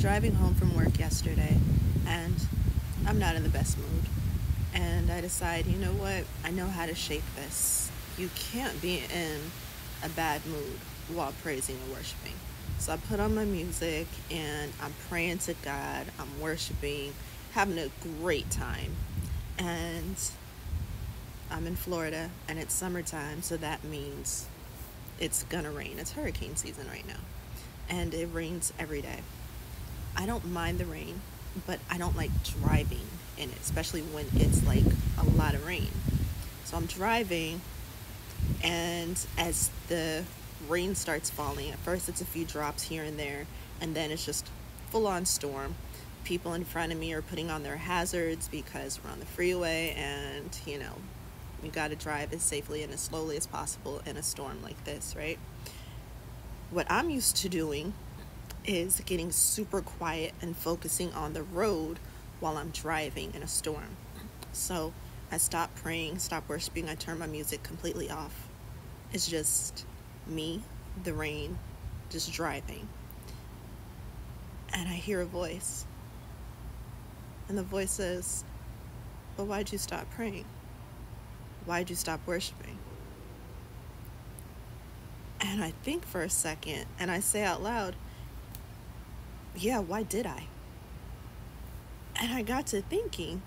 driving home from work yesterday and I'm not in the best mood. And I decide, you know what? I know how to shake this. You can't be in a bad mood while praising and worshiping. So I put on my music and I'm praying to God, I'm worshiping, having a great time. And I'm in Florida and it's summertime, so that means it's gonna rain. It's hurricane season right now. And it rains every day. I don't mind the rain, but I don't like driving in it, especially when it's like a lot of rain. So I'm driving, and as the rain starts falling, at first it's a few drops here and there, and then it's just full on storm. People in front of me are putting on their hazards because we're on the freeway, and you know, you got to drive as safely and as slowly as possible in a storm like this, right? What I'm used to doing is getting super quiet and focusing on the road while I'm driving in a storm. So I stop praying, stop worshiping, I turn my music completely off. It's just me, the rain, just driving. And I hear a voice. And the voice says, But why'd you stop praying? Why'd you stop worshiping? And I think for a second and I say out loud, Yeah, why did I? And I got to thinking,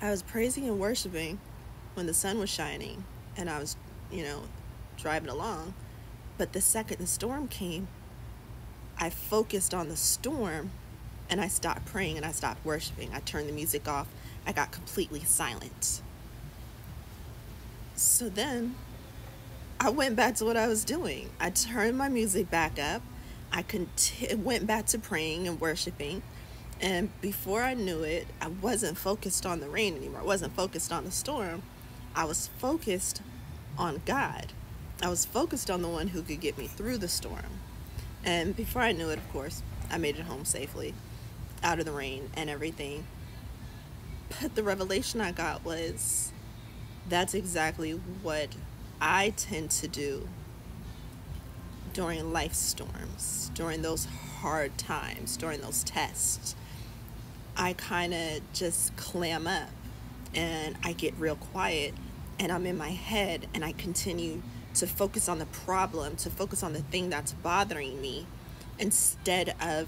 I was praising and worshiping when the sun was shining and I was, you know, driving along. But the second the storm came, I focused on the storm and I stopped praying and I stopped worshiping. I turned the music off. I got completely silent. So then I went back to what I was doing. I turned my music back up. I went back to praying and worshiping. And before I knew it, I wasn't focused on the rain anymore. I wasn't focused on the storm. I was focused on God. I was focused on the one who could get me through the storm. And before I knew it, of course, I made it home safely, out of the rain and everything. But the revelation I got was that's exactly what I tend to do during life storms, during those hard times, during those tests. I kind of just clam up and I get real quiet and I'm in my head and I continue to focus on the problem, to focus on the thing that's bothering me instead of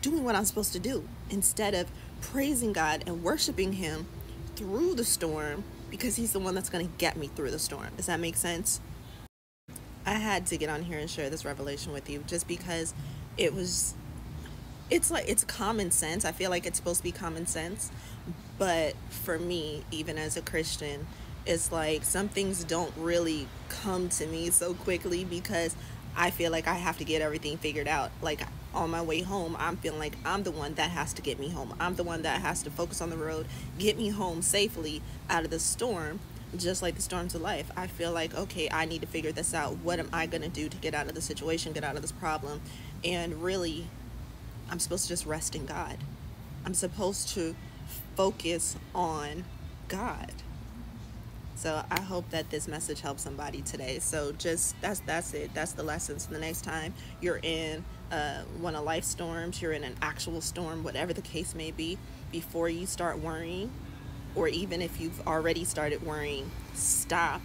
doing what I'm supposed to do, instead of praising God and worshiping Him through the storm because He's the one that's going to get me through the storm. Does that make sense? I had to get on here and share this revelation with you just because it was it's like it's common sense. I feel like it's supposed to be common sense, but for me, even as a Christian, it's like some things don't really come to me so quickly because I feel like I have to get everything figured out. Like on my way home, I'm feeling like I'm the one that has to get me home. I'm the one that has to focus on the road, get me home safely out of the storm, just like the storms of life. I feel like, okay, I need to figure this out. What am I going to do to get out of the situation, get out of this problem? And really, I'm supposed to just rest in God. I'm supposed to focus on God. So I hope that this message helps somebody today. So just that's that's it. That's the lesson. So the next time you're in uh, one of life storms, you're in an actual storm, whatever the case may be, before you start worrying, or even if you've already started worrying, stop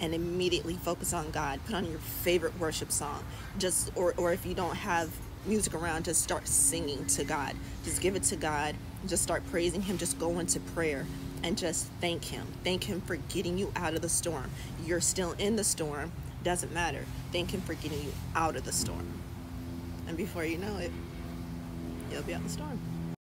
and immediately focus on God. Put on your favorite worship song. Just or or if you don't have music around, just start singing to God. Just give it to God. Just start praising Him. Just go into prayer and just thank Him. Thank Him for getting you out of the storm. You're still in the storm, doesn't matter. Thank Him for getting you out of the storm. And before you know it, you'll be out of the storm.